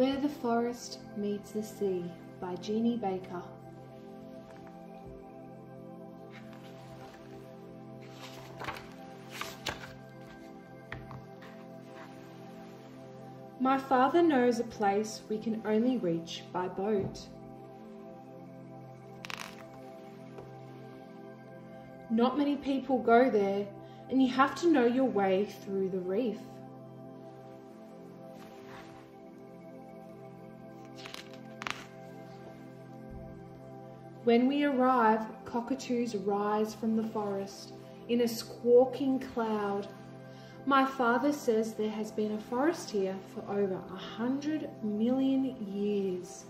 Where the Forest Meets the Sea by Jeannie Baker. My father knows a place we can only reach by boat. Not many people go there, and you have to know your way through the reef. When we arrive, cockatoos rise from the forest in a squawking cloud. My father says there has been a forest here for over a hundred million years.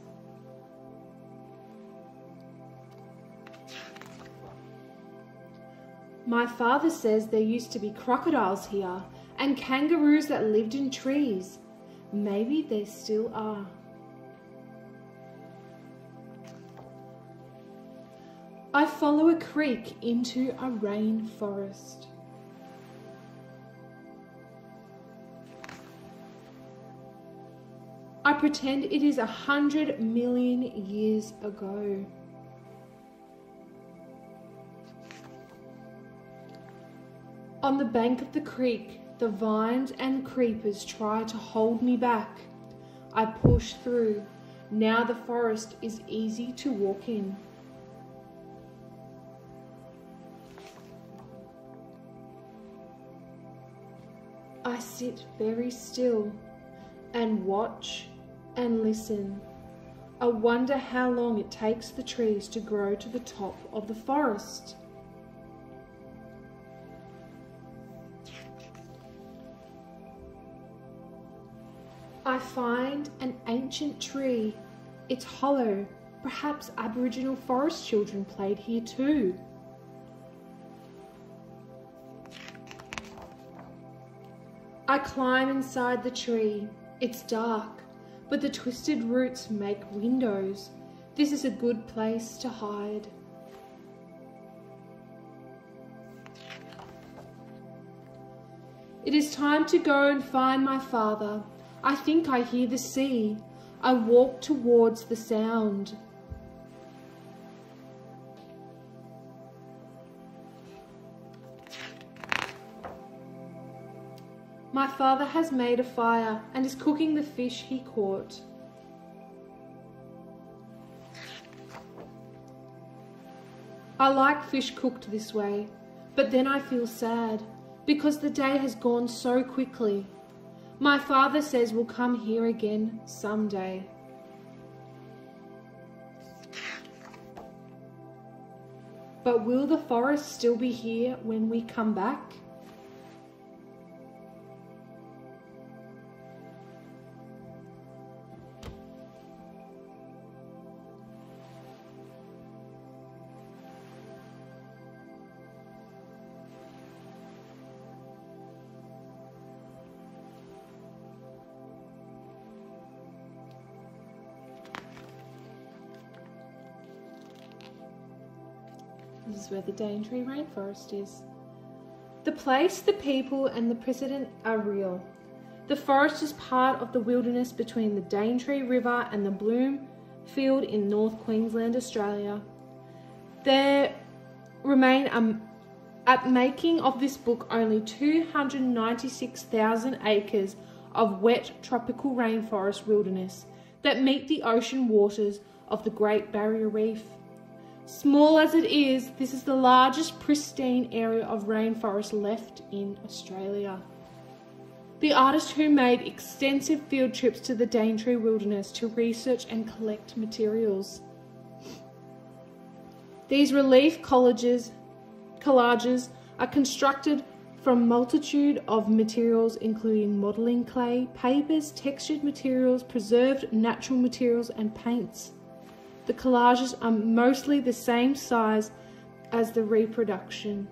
My father says there used to be crocodiles here and kangaroos that lived in trees. Maybe there still are. I follow a creek into a rainforest. I pretend it is a hundred million years ago. On the bank of the creek, the vines and creepers try to hold me back. I push through. Now the forest is easy to walk in. Sit very still and watch and listen. I wonder how long it takes the trees to grow to the top of the forest. I find an ancient tree. It's hollow. Perhaps Aboriginal forest children played here too. I climb inside the tree. It's dark, but the twisted roots make windows. This is a good place to hide. It is time to go and find my father. I think I hear the sea. I walk towards the sound. My father has made a fire and is cooking the fish he caught. I like fish cooked this way, but then I feel sad because the day has gone so quickly. My father says we'll come here again someday. But will the forest still be here when we come back? This is where the Daintree rainforest is. The place, the people, and the precedent are real. The forest is part of the wilderness between the Daintree River and the Bloom Field in North Queensland, Australia. There remain um, at making of this book only 296,000 acres of wet tropical rainforest wilderness that meet the ocean waters of the Great Barrier Reef. Small as it is, this is the largest pristine area of rainforest left in Australia. The artist who made extensive field trips to the Daintree wilderness to research and collect materials. These relief collages, collages are constructed from multitude of materials including modelling clay, papers, textured materials, preserved natural materials and paints. The collages are mostly the same size as the reproduction.